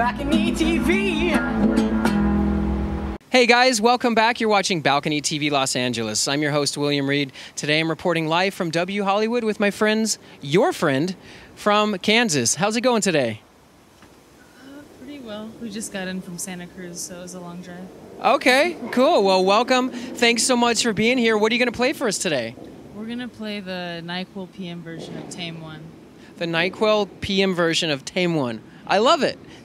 Balcony TV. Hey guys, welcome back. You're watching Balcony TV Los Angeles. I'm your host, William Reed. Today I'm reporting live from W Hollywood with my friends, your friend from Kansas. How's it going today? Uh, pretty well. We just got in from Santa Cruz, so it was a long drive. Okay, cool. Well, welcome. Thanks so much for being here. What are you going to play for us today? We're going to play the NyQuil PM version of Tame One. The NyQuil PM version of Tame One. I love it.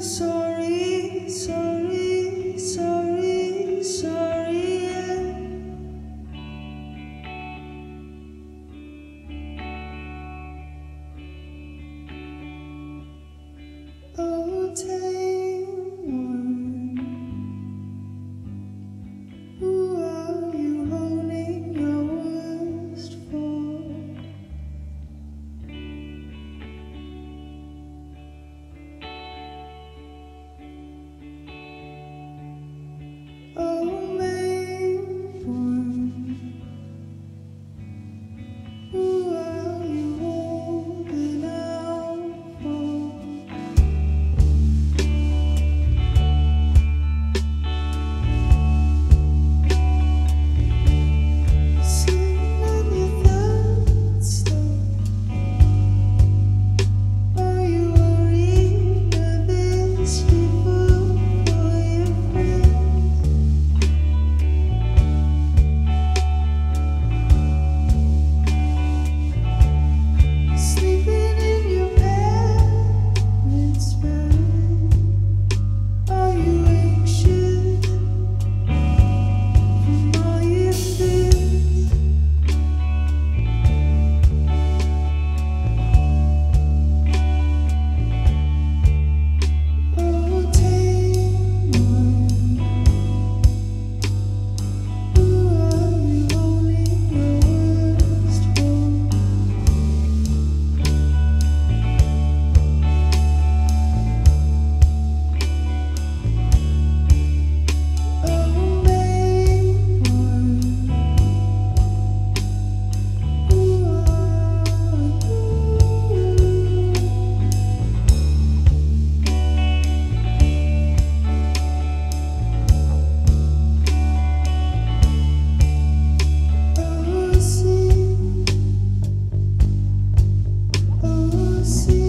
sorry, sorry, see.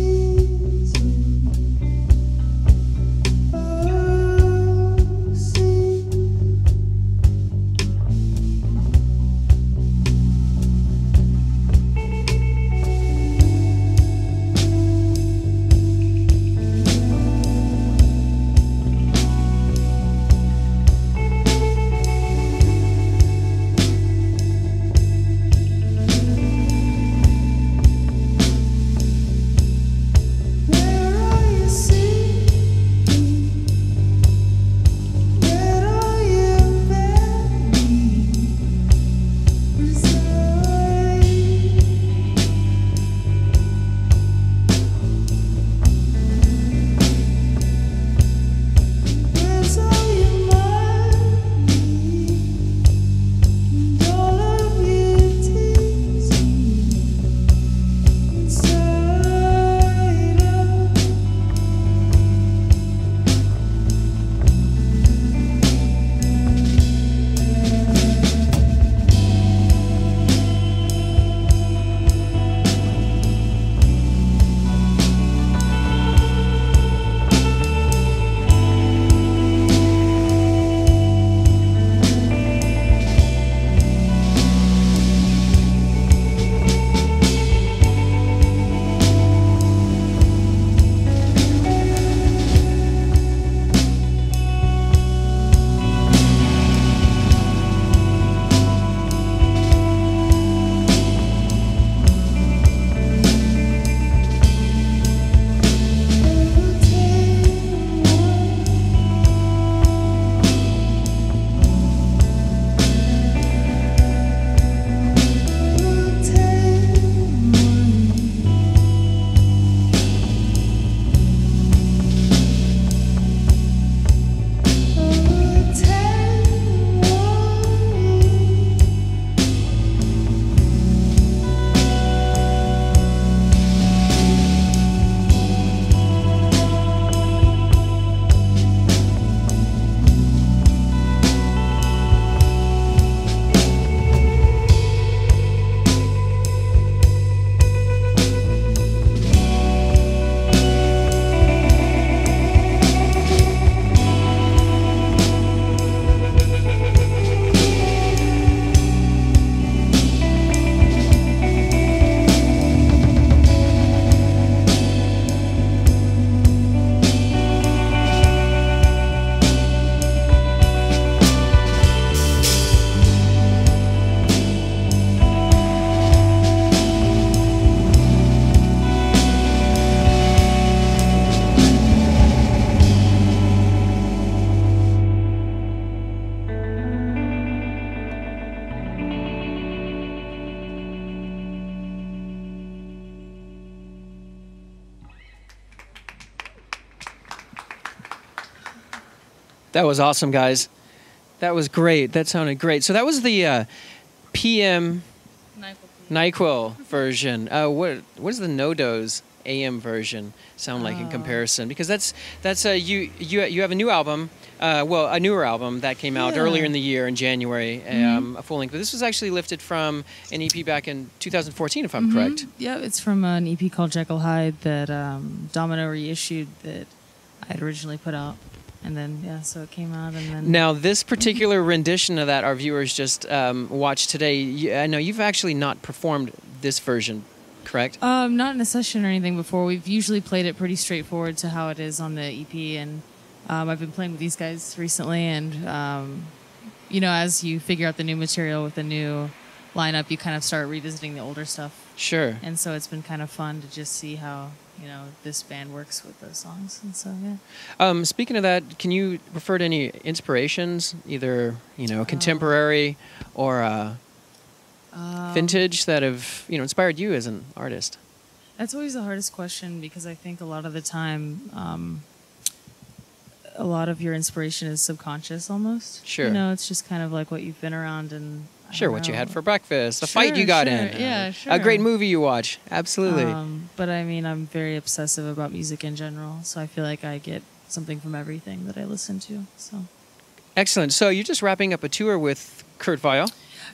That was awesome, guys. That was great. That sounded great. So that was the uh, PM Nyquil version. Uh, what what does the no NoDoz AM version sound like in Oh. comparison? Because that's that's uh, you you you have a new album. Uh, well, a newer album that came out Yeah. Mm-hmm. earlier in the year in January, um, a full length. But this was actually lifted from an EP back in 2014, if I'm correct. Yeah, it's from an EP called Jekyll Hyde that um, Domino reissued that I had originally put out, and then yeah, so it came out, and then Now, this particular rendition of that our viewers just um, watched today, I know you've actually not performed this version, correct? Um, not in a session or anything before. We've usually played it pretty straightforward to how it is on the EP, and um, I've been playing with these guys recently, and um, you know, as you figure out the new material with the new lineup, you kind of start revisiting the older stuff, Sure. and so it's been kind of fun to just see how you know this band works with those songs, and so yeah. Um, speaking of that, can you refer to any inspirations, either you know contemporary or uh, Um, vintage, that have you know inspired you as an artist? That's always the hardest question because I think a lot of the time, um, a lot of your inspiration is subconscious almost. Sure. You know, it's just kind of like what you've been around and. Sure, what you had for breakfast, a fight you got sure, in, yeah, a great movie you watch. Absolutely. Um, but I mean, I'm very obsessive about music in general, so I feel like I get something from everything that I listen to. So. Excellent. So you're just wrapping up a tour with Kurt Vile.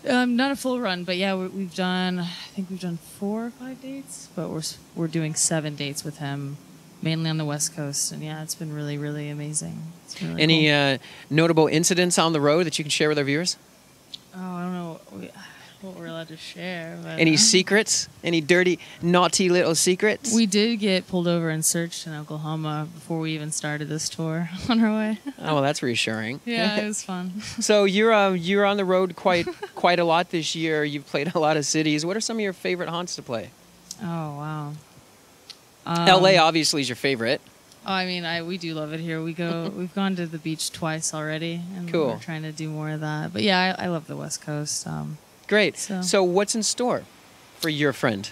Um, not a full run, but yeah, we- we've done. I think we've done four or five dates, but we're we're doing seven dates with him, mainly on the West Coast, and yeah, it's been really really amazing. Been really Any cool. uh, notable incidents on the road that you can share with our viewers? Oh, I don't know what, we, what we're allowed to share. But, Any secrets? Any dirty, naughty little secrets? We did get pulled over and searched in Oklahoma before we even started this tour on our way. oh, well, that's reassuring. yeah, it was fun. So you're uh, you're on the road quite quite a lot this year. You've played a lot of cities. What are some of your favorite haunts to play? Oh wow. Um, L.A. obviously is your favorite. Oh, I mean, I we do love it here. We go, we've gone to the beach twice already, and Cool. we're trying to do more of that. But yeah, I, I love the West Coast. Um, Great. So, So- what's in store for your friend?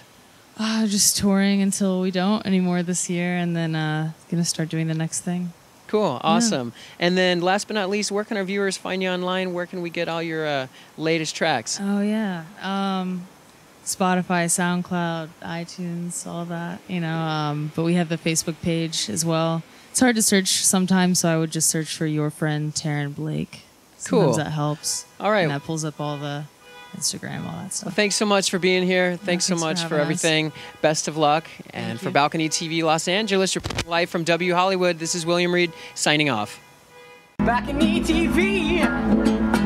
ah, just touring until we don't anymore this year, and then uh, gonna start doing the next thing. Cool, awesome. And then last but not least, where can our viewers find you online? Where can we get all your uh, latest tracks? Oh yeah, um, Spotify, SoundCloud, iTunes, all that. You know, um, but we have the Facebook page as well. It's hard to search sometimes, so I would just search for your friend Taryn Blake. Sometimes Cool. that helps. All right. and that pulls up all the Instagram, all that Well, stuff. thanks so much for being here. Thanks so thanks for much for, having us. everything. Best of luck. And Thank for you. Balcony TV Los Angeles, you're live from W Hollywood. This is William Reed signing off. Back in ETV.